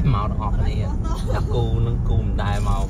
ច់មកដល់អស់គ្នាតែគូនឹងគូមិនដែរមក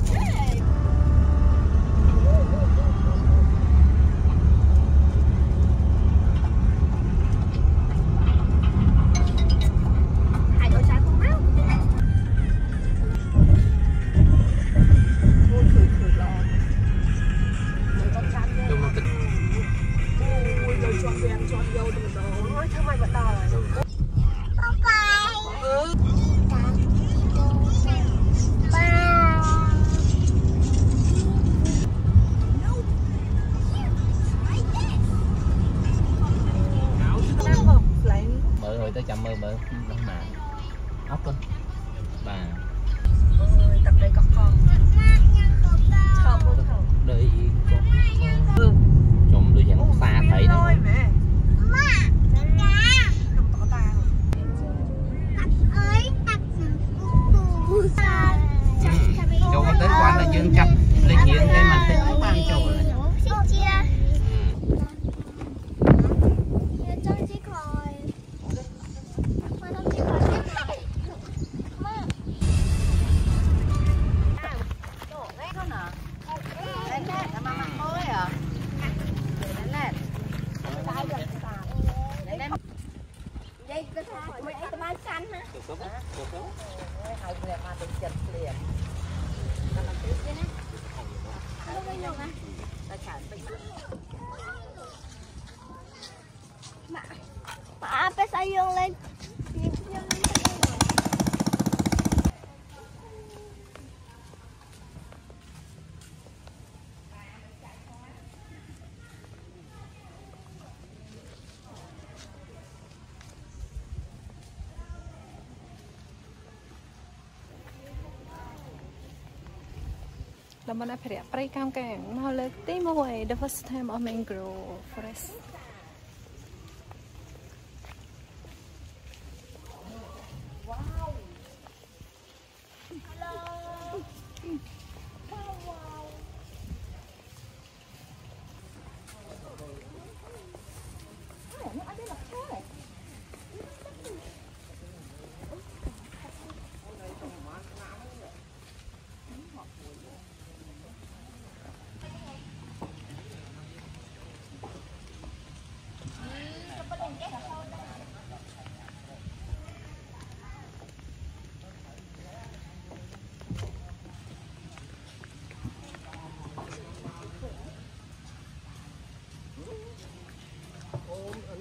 តំបន់អភិរក្សព្រៃកោងកាងមកលើកទី1 The first time of mangrove forest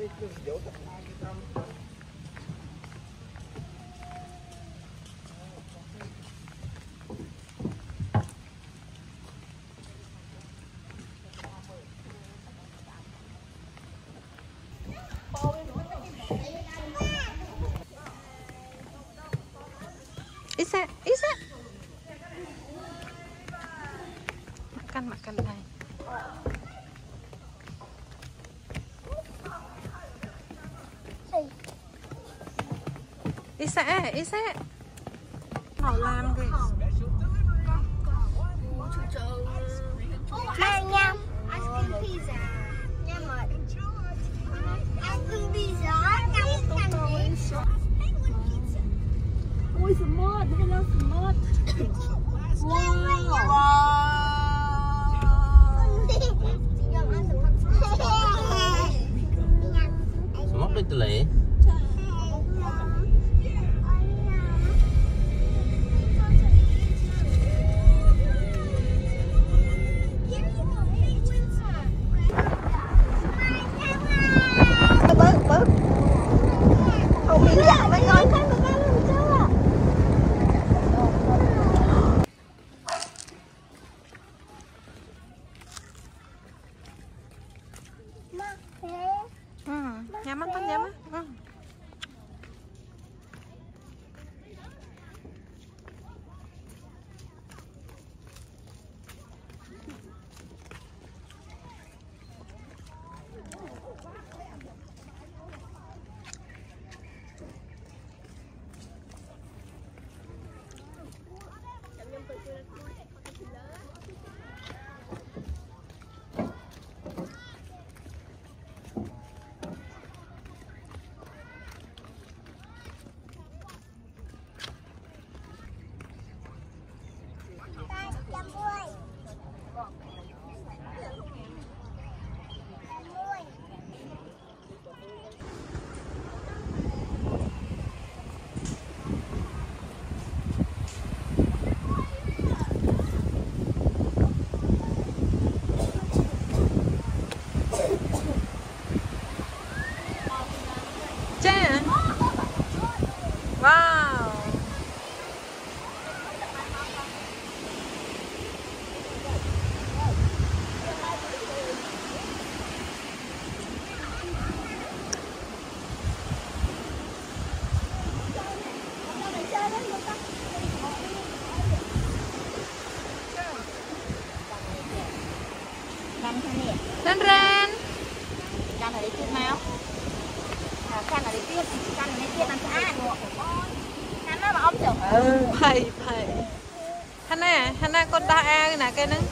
is that is that isa. Makan, makan. xã, ít xã Bảo làm kìa.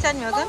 ណាគេនឹ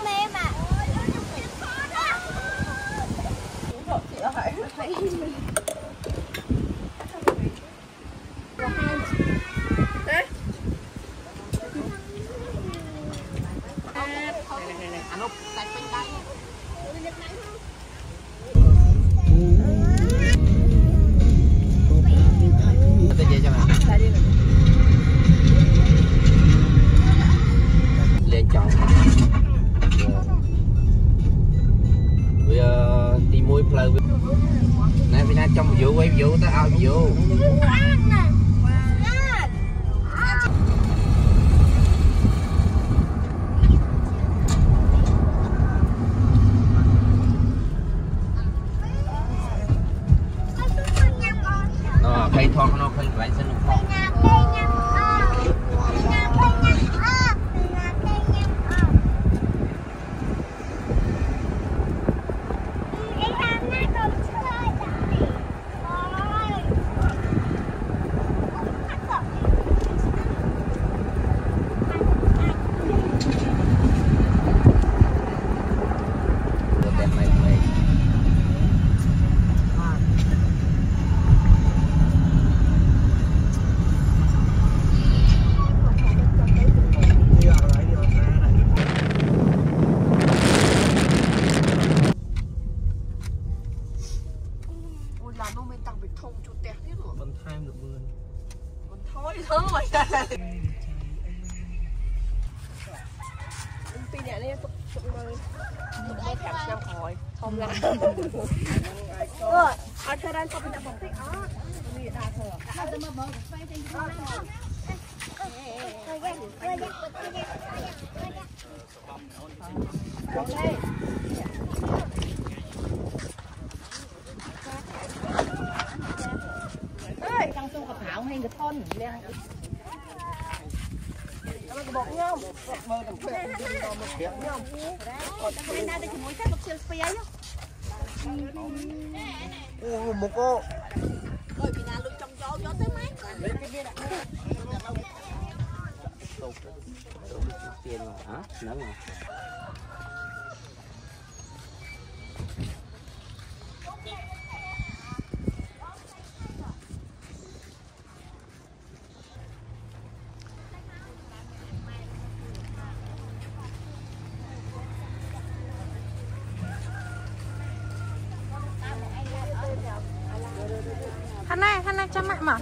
hãy này, hắn này cho mẹ mà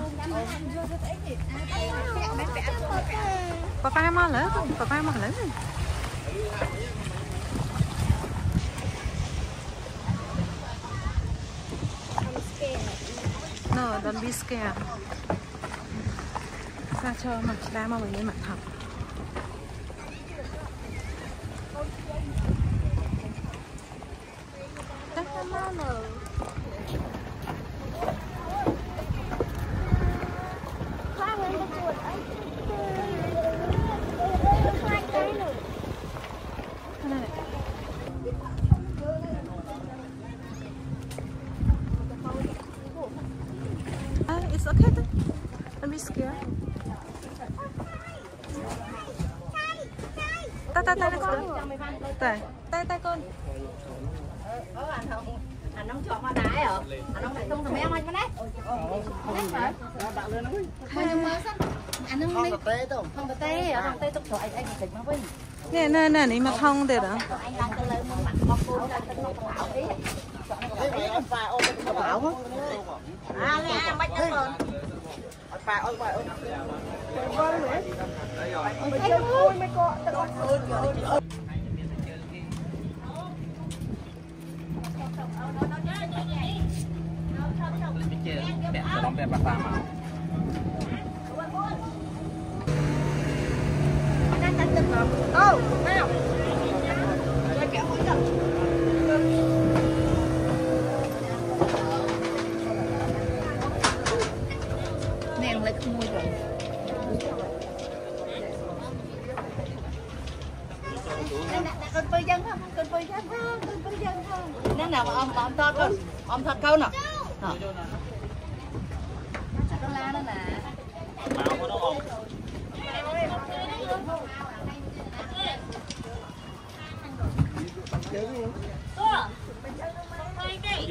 Có phải mà lớn không? Có phải mà lớn không? 10 kìa à? Sao cho mặc ra mà mình đi mặc anh không chọn mà đái ở anh không phải không thầm em anh mà đấy. Anh không đi không tê anh tỉnh mà với. Nè nè nè này mà thông được đó. Anh đang cái lời mà mặc mặc cô đang tính nó bảo ý nè bắt nó rồi bà ơi. ជើងពាក់សរុបពាក់បាសាមកអូមកមកយកគេហុយទៅ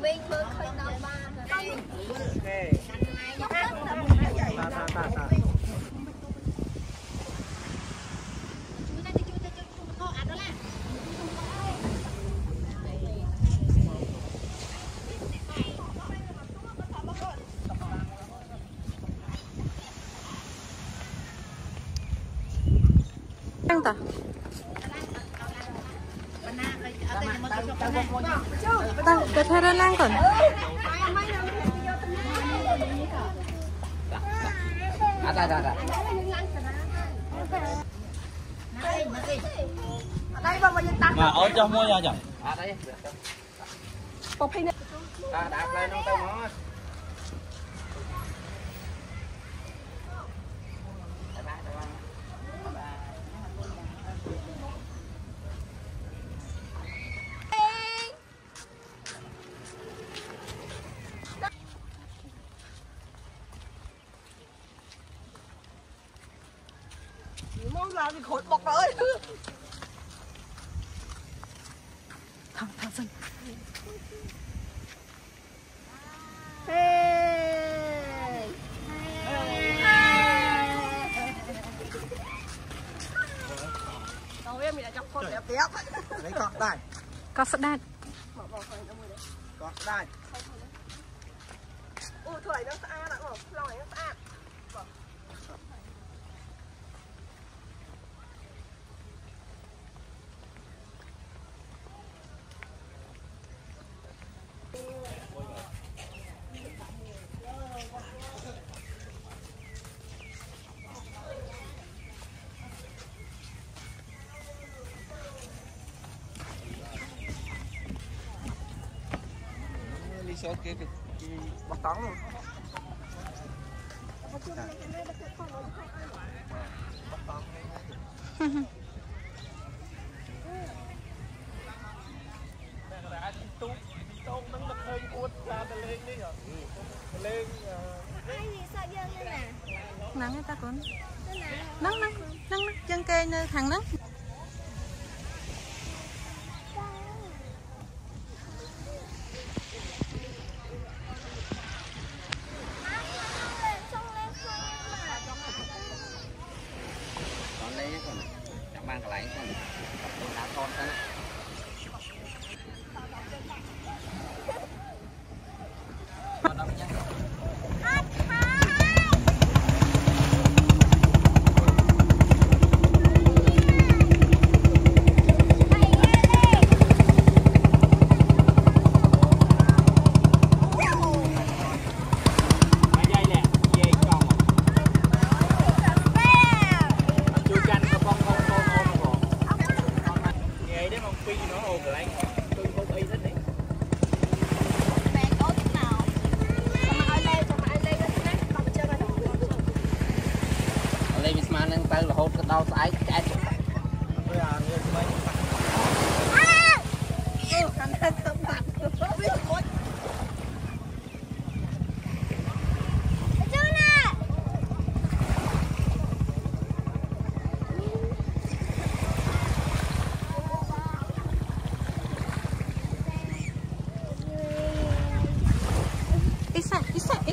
Mình vừa khơi nó ba ជន់ កក់ដែរកក់ស្ដាច់កក់ស្ដាច់អូធ្វើឲ្យនឹងស្អាតអត់បងផ្លោឲ្យនឹងស្អាត 嗯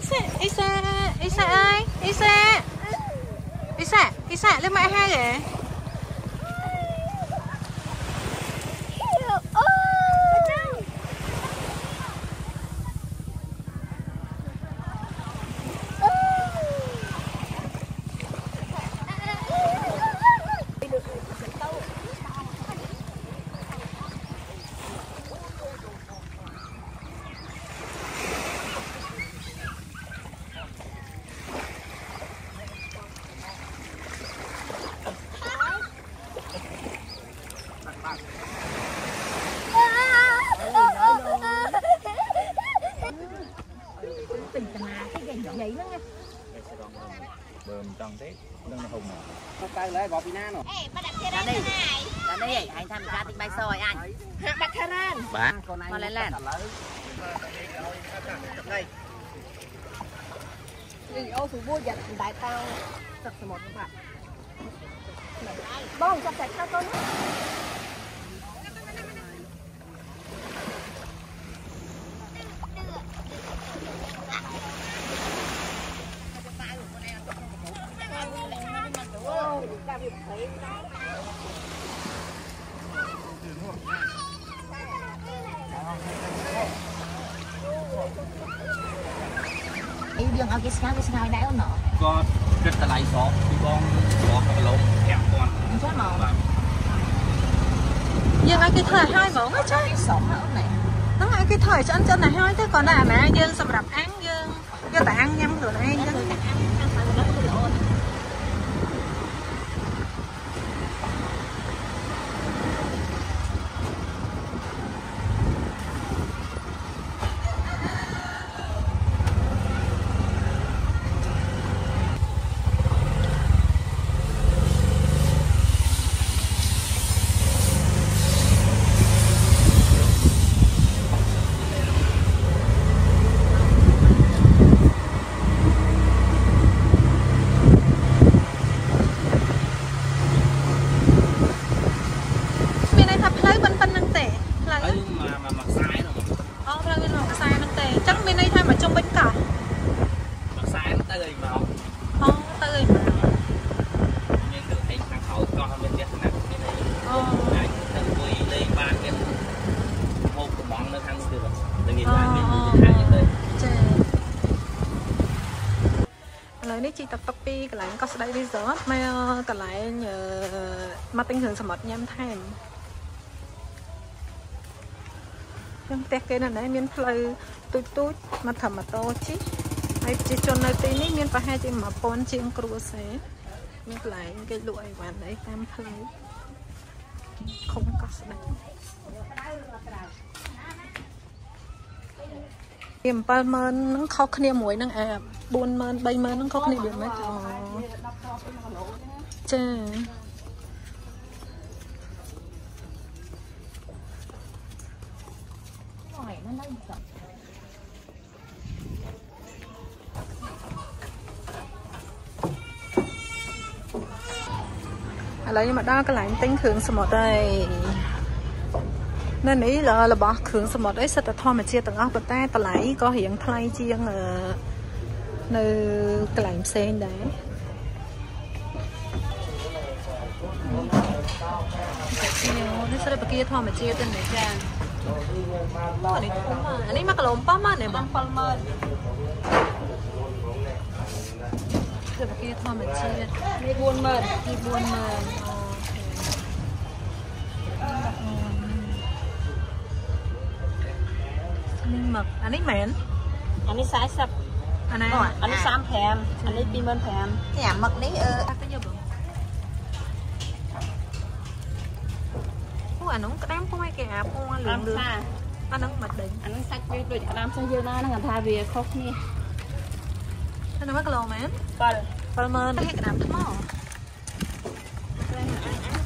Isa, Isa, Isa ơi, Isa Isa, Isa lên mẹ hai kìa ឲ្យគេស្ងោរគេស្ងោរដែរអូនគាត់គិតតម្លៃស្រោបពីបងស្រោបគីឡូ5000អញ្ចឹងមកបាទយើងឲ្យគេធ្វើឲ្យហើយហ្មងចាស្រោបហ្នឹងហ្នឹងឲ្យគេធ្វើឲ្យឆ្អិនចិនឲ្យហើយទៅគាត់តែអាណាយើងសម្រាប់ឯង ស្ដីរីសតមកកន្លែងអឺមកទិញគ្រឿងសមុទ្រញ៉ាំថែមខ្ញុំផ្ទះគេនៅណែមានផ្លូវទូចទូចៗមកធ្វើម៉ូតូជិះហើយប្រជាជននៅទីនេះមានប្រហែលជា1000ជាងគ្រួសារមានកន្លែងគេលក់អីវ៉ាន់អីតាមផ្លូវខុំកោះស្ដីពី70000ហ្នឹងខុសគ្នាមួយហ្នឹងអា 40000 30000ហ្នឹងខុសគ្នាដូចម៉េចអូចាឥឡូវខ្ញុំមកដល់កន្លែងទិញគ្រឿងសមុទ្រហើយនៅនេះរបស់គ្រឿងសមុទ្រអីសិតតែធម្មជាតិទាំងអស់ប៉ុន្តែតម្លៃក៏រៀងថ្លៃជាងអឺ នៅកន្លែងផ្សេងដែរនេះសិតតែបកាធម្មជាតិទេចាអានេះធំមកអានេះមកគីឡូប៉ោះមកនេះបង70000គឺបកាធម្មជាតិនេះ40000ទី40000អូខេនេះមកអានេះមែនអានេះ40 អាណាអានេះ35អានេះ25000នេះអាមឹកនេះអឺតាទៅយកបងអូអានោះក្តាមពណ៌គេអាពណ៌លឿតាមងលឿងផ្សារអានោះមកដេញអានឹងសាច់វាដូចក្តាមផ្សេងយើងណាហ្នឹងគាត់ថាវាខុសគ្នាអានោះមកគីឡូមែន7 70000គេក្តាមថ្ម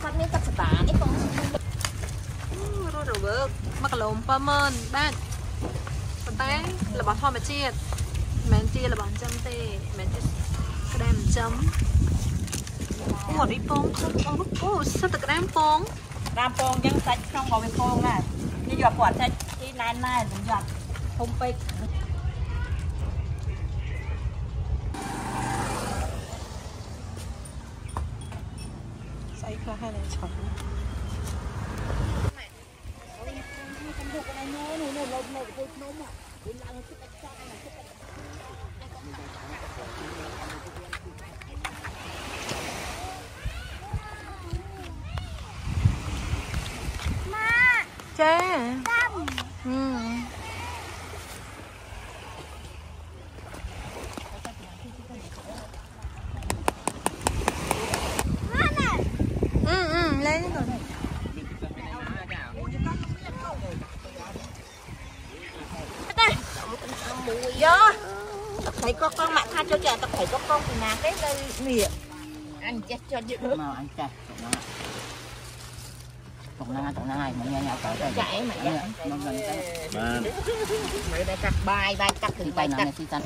គាត់នេះគាត់សតានេះបងរត់រវើកមកគីឡូ70000បាទប៉ុន្តែរបស់ធម្មជាតិ មិនមែនជារបស់ចិញ្ចឹមទេមិនមែនជាក្តាមចិញ្ចឹមអូអានេះពងធំអូអូសិតតែក្តាមពងតាមពងអញ្ចឹងសាច់ក្នុងក៏វាពងដែរនេះយកគាត់សាច់ទីណែនណែនមិនយកធំពេកស្អីខ្លះហើយឆុតចាហឹ មអឺ ណាទេទៅនេះអញចេះចុចយកមកអញចាស់តុកហ្នឹងតុកហ្នឹងហើយមកញ៉ាំញ៉ាំទៅទៅចាក់អីមកយ៉ាមកហ្នឹងទៅបានមើលតែកាត់បាយបាយកាត់គឺទីបាបាយយកាណាត់ទីតាន់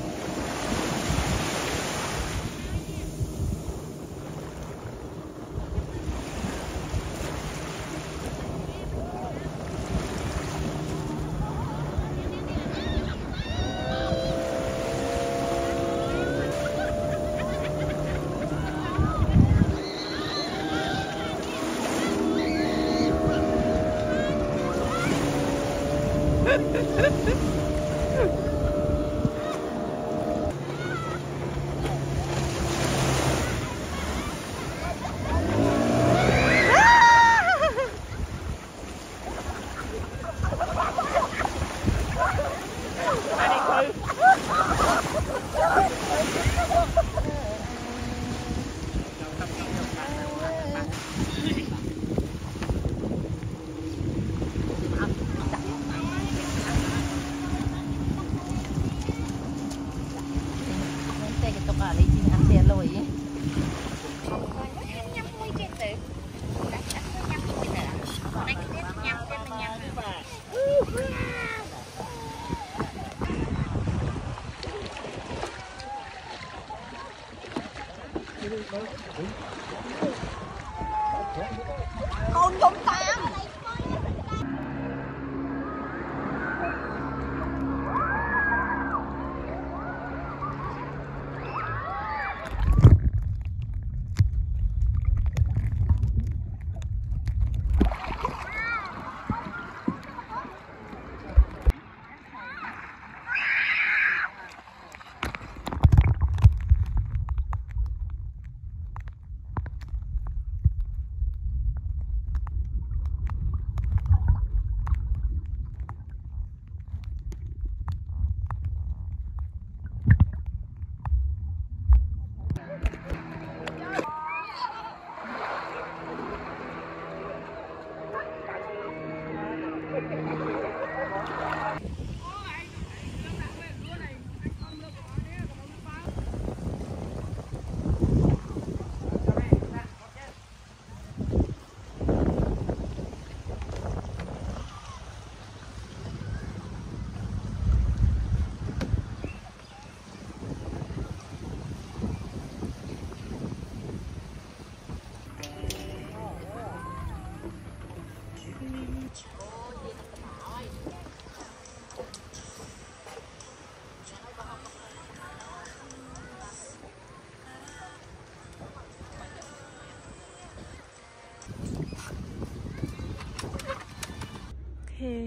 អ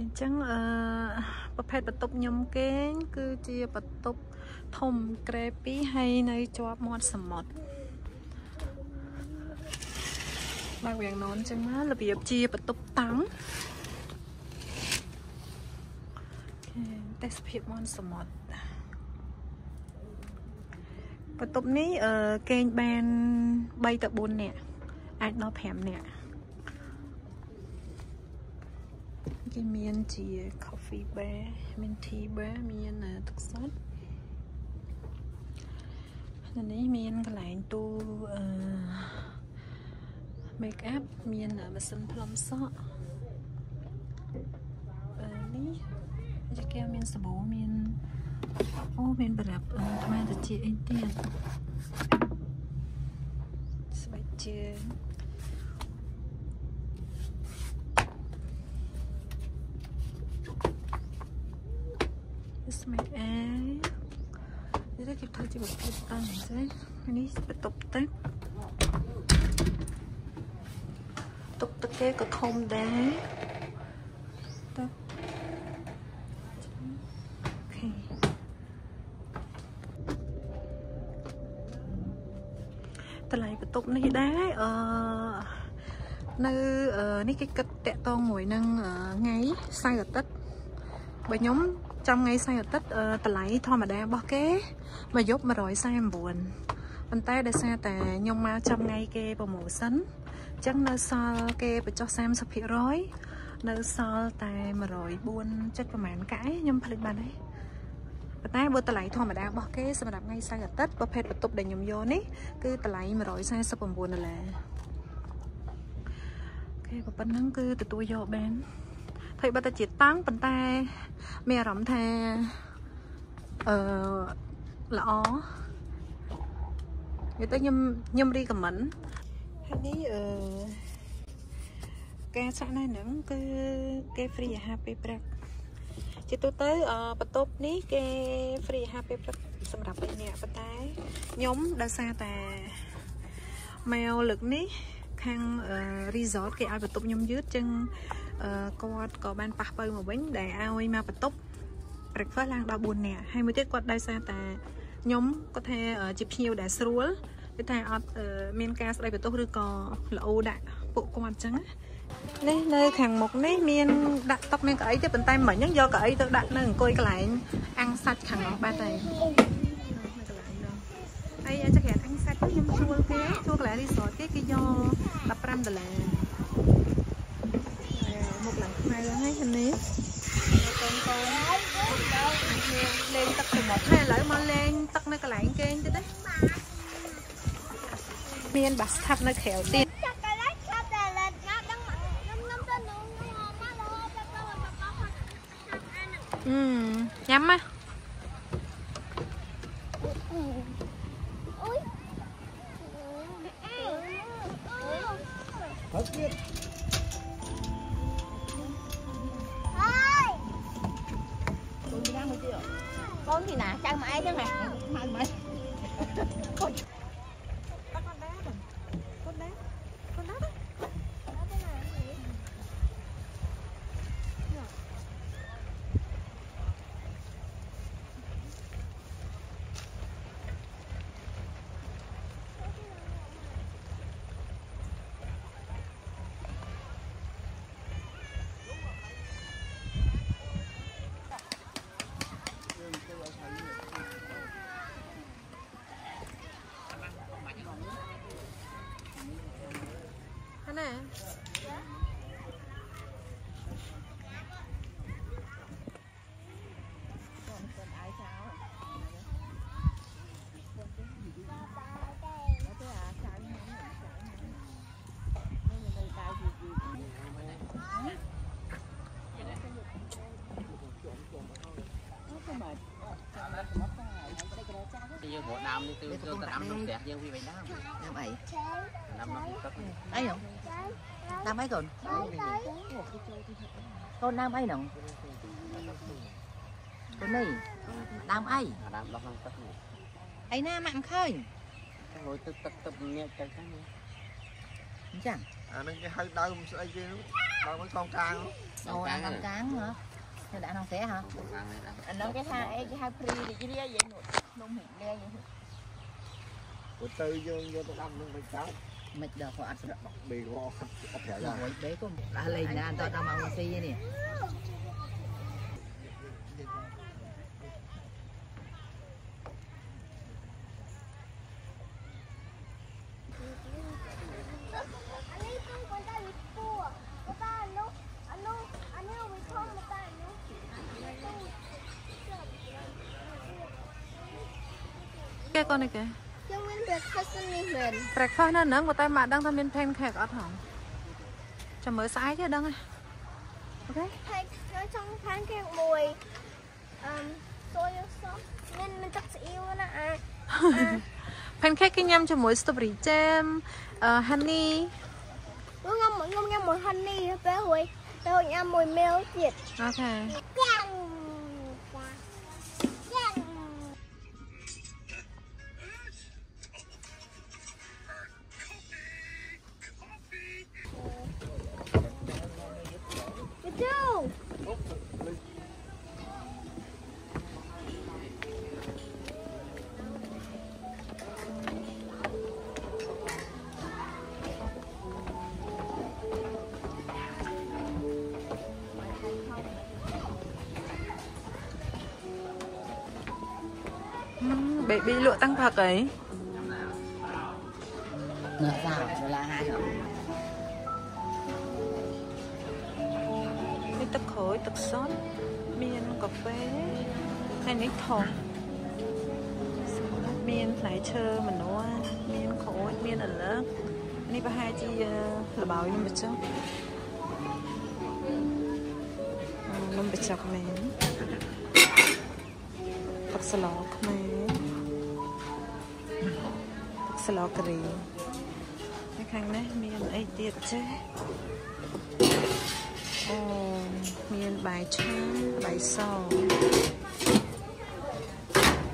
ញ្ចឹងអឺប្រភេទបន្ទប់ខ្ញុំគេងគឺជាបន្ទប់ធំក្រែពីរហើយនៅជាប់មាត់សមុទ្រ បើកវាំងននអញ្ចឹងមករបៀបជាបន្ទប់តាំងខេទេសភាពមាត់សមុទ្របន្ទប់នេះអឺគេងបាន3ទៅ4នាក់អាចដល់5នាក់គេមានជា coffee bar មាន tea bar មានទឹកសុទ្ធនៅនេះមានកន្លែងទូអឺ make up មានម៉ាស៊ីនផ្លុំសក់អឺនេះជាគេមានសាប៊ូមានអូមានប្រដាប់អឺថ្មទៅជាអីទៀតស្បែកជើងស្មែកអែនេះគេធ្វើជាប្រភេទតាំងទេនេះបន្ទប់ទឹក ទុកទឹកគេក៏ធំដែរទឹកអូខេតម្លៃបន្ទប់នេះដែរអឺនៅអឺនេះគេគិតតាក់តងមួយនឹងអឺថ្ងៃសៅរ៍អាទិត្យបើខ្ញុំចាំថ្ងៃសៅរ៍អាទិត្យអឺតម្លៃធម្មតារបស់គេមួយយប់149ប៉ុន្តែដោយសារតែខ្ញុំមកចាំថ្ងៃគេប្រម៉ូសិនអញ្ចឹងនៅសល់គេបញ្ចុះ30%នៅសល់តែ104ចិត្តប្រហែលកាយខ្ញុំភ្លេចបាត់ហើយប៉ុន្តែបើតម្លៃធម្មតារបស់គេសម្រាប់ថ្ងៃសៅរ៍អាទិត្យប្រភេទបន្ទប់ដែលខ្ញុំយកនេះគឺតម្លៃ149ដុល្លារអូខេប៉ុណ្ណឹងគឺទទួលយកបានថៃបើតែជាតាំងប៉ុន្តែមានអារម្មណ៍ថាអឺល្អនិយាយទៅខ្ញុំខ្ញុំរីកមិន ហើយនេះអឺការចាក់ណែហ្នឹងគឺគេ free អាហារពេលព្រឹកជាទូទៅអឺបន្ទប់នេះគេ free អាហារពេលព្រឹកសម្រាប់3នាក់ប៉ុន្តែខ្ញុំដោយសារតែមកលើកនេះខាង resort គេឲ្យបន្ទប់ខ្ញុំយឺតចឹងគាត់ក៏បានប៉ះបើមកវិញដែលឲ្យមកបន្ទប់ breakfast ឡើងដល់4នាក់ហើយមួយទៀតគាត់ដោយសារតែខ្ញុំគាត់ថាជាភ្ញៀវដែលស្រួល គឺថាអត់មានការស្ដីបន្ទោសឬក៏ល្អដាក់ពួកគាត់អញ្ចឹងនេះនៅខាងមុខនេះមានដាក់តុមានកៅអីទេប៉ុន្តែមិញហ្នឹងយកកៅអីទៅដាក់នៅអង្គុយកន្លែងអាំងសាច់ខាងនោះបាត់ហើយហើយចក្រានអាំងសាច់ខ្ញុំជួលគេជួលកន្លែង resort គេគេយក15ដុល្លារមុខឡើងខ្មៅហ្នឹងហើយនេះកូនកូនលេងទឹកសមុទ្រហើយឥឡូវមកលេងទឹកនៅកន្លែងគេងទៀតទេ មានបាសស្ថាប់នៅក្រៅទៀតចាក់កន្លែងឆាប់តែឡើងណាដឹងមកខ្ញុំខ្ញុំទៅនោះខ្ញុំមករហូតទៅទៅមកកោះឆាប់អានអឺញ៉ាំមកអូយ Hết biết ហើយកូនពីណាចៅមកឯងហ្នឹងហ៎ម៉ៅម៉ៅ ហ្នឹងណា យើងរកដើមនេះទៅទៅដាំក្នុងផ្ទះយើងវាមិនដើមដាំអីដាំក្នុងទឹកនេះអីហ្នឹងដាំអីកូនកូនដាំអីហ្នឹងកូននេះដាំអីដាំដល់ក្នុងទឹកនេះអីណាម៉ាក់មិនឃើញហូរទឹកទឹកទឹកញាក់ទៅហ្នឹងអញ្ចឹងអានឹងគេហៅដើមស្អីគេដើមក្នុងកាង អូអាកំកាំងហ៎ទៅដាក់ក្នុងផ្ទះហ៎ខាងនេះដាំអាហ្នឹងគេថាអីគេហៅព្រីរីករាយយើងនំហិលាយទៅយើងយកទៅដាំនឹងមិនចោលមិនដល់គាត់អត់ស្រក់បេក៏អត់ប្រាក់រួយបេគុំដាស់លេងណាអត់ដល់មកស៊ីនេះ អានេះគឺគាត់តែវិពូគាត់តែអានោះអានោះអានេះវិធំមកតែអានោះ គេកូ ននេះគេខ្ញុំមាន breakfast នេះមែន breakfast នៅហ្នឹងប៉ុន្តែម៉ាក់ដឹងថាមាន pancake អត់ហងចាំមើលស្អែកទេដឹងហ៎អូខេហើយខ្ញុំចង់ខានគេមួយអឺ soy sauce មានមានទឹកស៊ីអ៊ីវណាអា pancake គេញ៉ាំជាមួយ strawberry jam អឺ honey ខ្ញុំខ្ញុំញ៉ាំមួយ honey ពេលរួយទៅញ៉ាំមួយ milk ទៀតអូខេ ក់តាំងផឹកអីនៅសៅដុល្លារ50មានទឹកក្រូចទឹកសុទ្ធមានកាហ្វេហើយនេះថងមានផ្លែឈើម្នាស់មានក្រូចមានអន្លើកនេះប្រហែលជាលបោយនំបញ្ចុកនំបញ្ចុកមែនទឹកស្លខ្មែរទឹក ស្លការីនៅខាងនេះមានអីទៀតចេះអូមានបាយឆាបាយស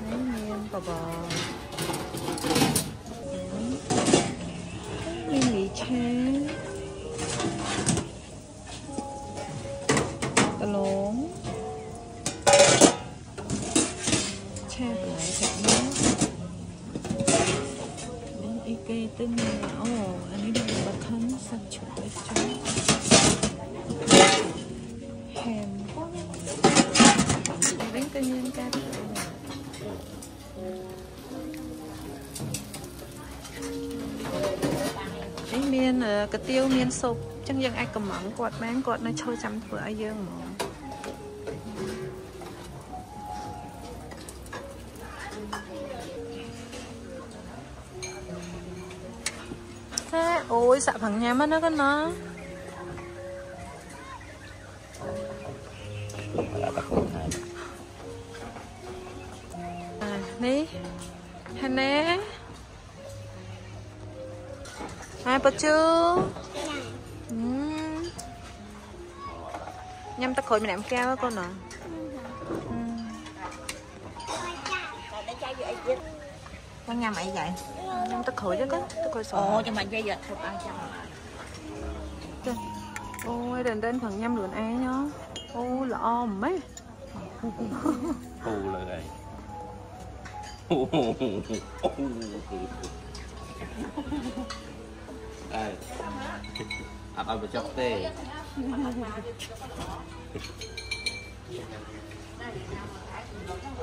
នេះមានបបរ ទាវមានស៊ុបអញ្ចឹងយើងអាចកំងគាត់បានគាត់នៅឈរចាំធ្វើឲ្យយើងហ្មងអូយសាក់ផាំងញ៉ាំហ្នឹងណា Nhâm ta khối mình làm cao á con nè con nhà mày vậy. Nhâm ta khối chứ có Ta khối sổ ồ cho mày dây dệt thuộc ai chồng Ôi, đền đến phần nhâm lượn ấy nhá. Ôi, là om mấy Hù là Đây Áp áp chọc tê 你爸妈就。那人家嘛，孩子，你我。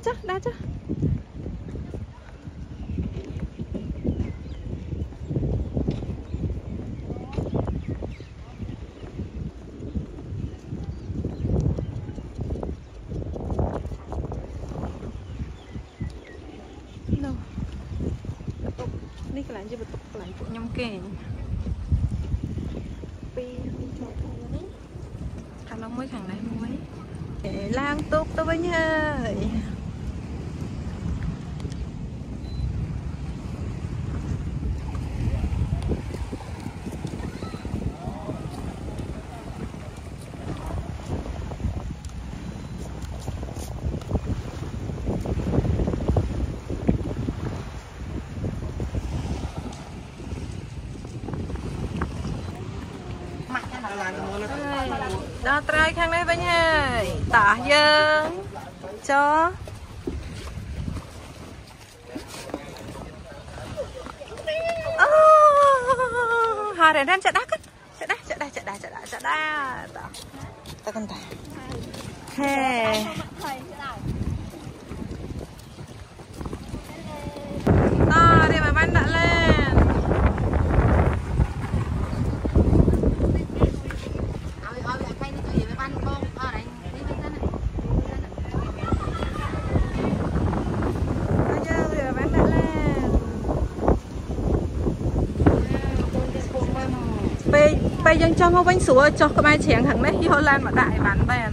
走拿着。 ដល់ត្រូវខាងនេះវិញហើយតោះយើងចូលអូហើយរ៉ែនចាក់ដាស់គាត់ចាក់ដាស់ចាក់ដាស់ចាក់ដាស់ចាក់ដាស់ចាក់ដាស់តោះតើកន្តាហេតោះរៀបឲ្យបានដាក់ lên Bây giờ thì bán đã lên Bây bây giờ cho không bánh sủa cho các bạn chén thằng đấy khi họ lan mà đại bán bèn